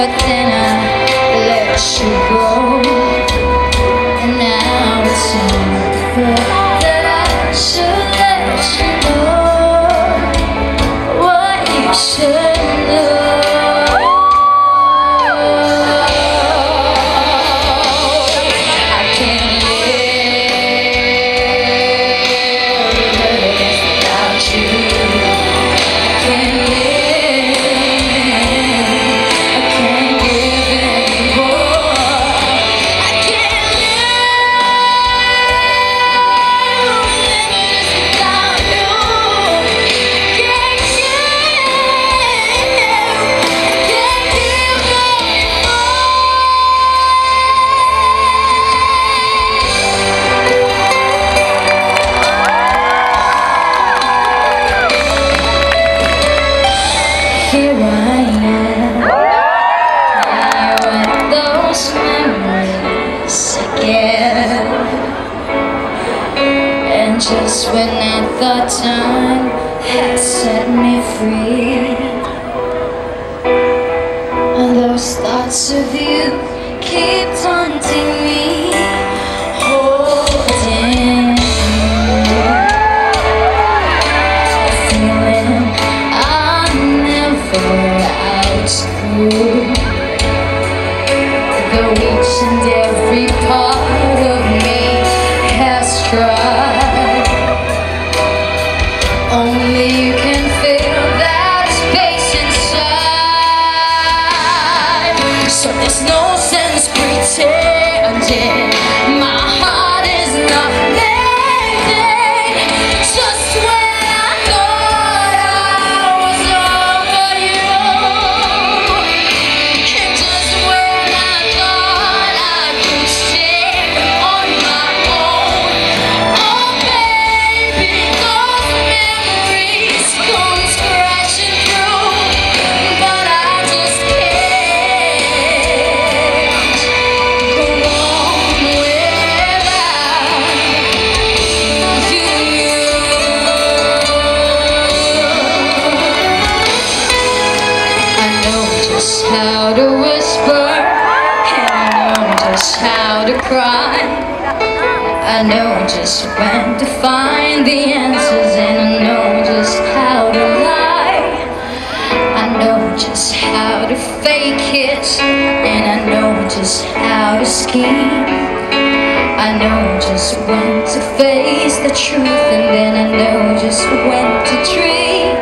But then I let you go. And now it's over. That I should let you know What you should know just when I thought time had set me free, and those thoughts of you keep haunting me, holding me. feeling I never outgrew. Though each and every So there's no sense pretending. My heart is not cry. I know just when to find the answers, and I know just how to lie. I know just how to fake it, and I know just how to scheme. I know just when to face the truth, and then I know just when to dream.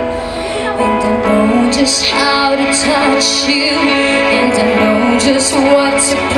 And I know just how to touch you, and I know just what to.